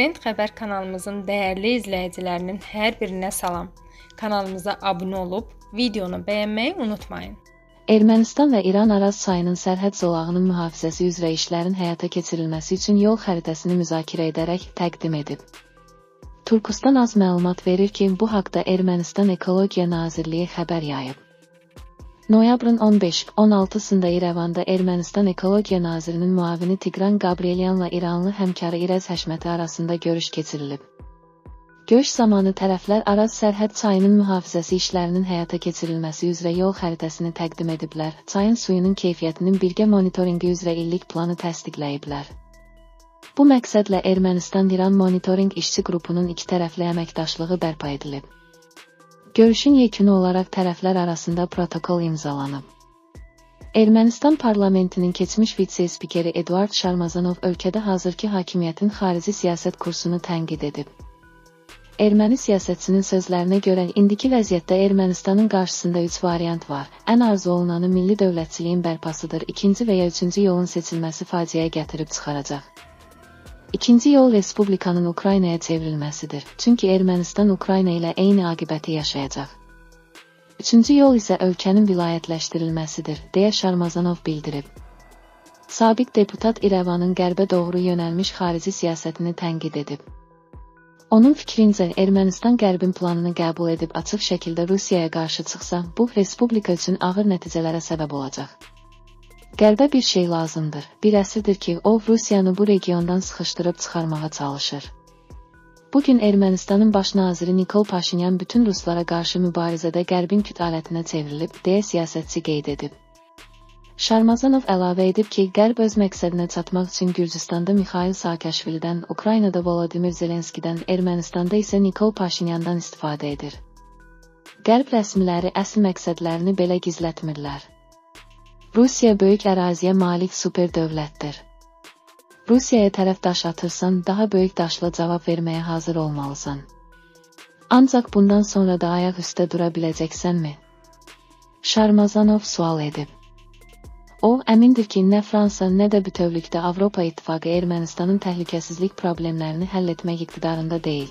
Trend xəbər kanalımızın dəyərli izləyicilərinin hər birinə salam. Kanalımıza abunə olub videonu bəyənməyi unutmayın. Ermənistan və İran Araz çayının sərhəd zolağının mühafizəsi üzrə işlərin həyata keçirilməsi üçün yol xəritəsini müzakirə edərək təqdim edib. Turkistan az məlumat verir ki, bu haqda Ermənistan Ekologiya Nazirliyi xəbər yayıb. Noyabrın 15-16-sında İrəvanda Ermənistan Ekologiya Nazirinin müavini Tigran Qabrelyanla İranlı həmkarı İrəz Həşməti arasında görüş keçirilib. Görüş zamanı tərəflər Araz sərhəd çayının mühafizəsi işlərinin həyata keçirilməsi üzrə yol xəritəsini təqdim ediblər. Çayın suyunun keyfiyyətinin birgə monitorinqi üzrə illik planı təsdiqləyiblər. Bu məqsədlə Ermənistan-İran monitorinq işçi qrupunun iki tərəfli əməkdaşlığı bərpa edilib. Görüşün yekunu olaraq tərəflər arasında protokol imzalanıb. Ermənistan parlamentinin keçmiş vitse-spikeri Eduard Şarmazanov ölkədə hazırki hakimiyyətin xarici siyasət kursunu tənqid edib. Erməni siyasətçinin sözlərinə görə indiki vəziyyətdə Ermənistanın qarşısında 3 variant var. Ən arzu olunanı milli dövlətçiliyin bərpasıdır. İkinci və ya üçüncü yolun seçilməsi faciəyə gətirib çıxaracaq. İkinci yol Respublikanın Ukraynaya çevrilməsidir. Çünki Ermənistan Ukrayna ilə eyni aqibəti yaşayacaq. Üçüncü yol isə ölkənin vilayətləşdirilməsidir, deyə Şarmazanov bildirib. Sabiq deputat İrəvanın qərbə doğru yönəlmiş xarici siyasətini tənqid edib. Onun fikrincə Ermənistan qərbin planını qəbul edib açıq şəkildə Rusiyaya qarşı çıxsa, bu respublika üçün ağır nəticələrə səbəb olacaq. Qərbə bir şey lazımdır. Bir əsrdir ki, o Rusiyanı bu regiondan sıxışdırıb çıxarmağa çalışır. Bu gün Ermənistanın baş naziri Nikol Paşinyan bütün ruslara qarşı mübarizədə Qərbin küt alətinə çevrilib, deyə siyasətçi qeyd edib. Şarmazanov əlavə edib ki, Qərb öz məqsədinə çatmaq üçün Gürcüstanda Mixail Saakashvilidən, Ukraynada Volodimir Zelenskidən, Ermənistanda isə Nikol Paşinyandan istifadə edir. Qərb rəsmiləri əsl məqsədlərini belə gizlətmirlər. Rusiya böyük əraziyə malik super dövlətdir. Rusiyaya tərəf daş atırsan, daha böyük daşla cavab verməyə hazır olmalısan. Ancaq bundan sonra da ayaq üstə dura biləcəksənmi? Şarmazanov sual edib. O, əmindir ki, nə Fransa, nə də bütövlükdə Avropa İttifaqı Ermənistanın təhlükəsizlik problemlərini həll etmək iqtidarında deyil.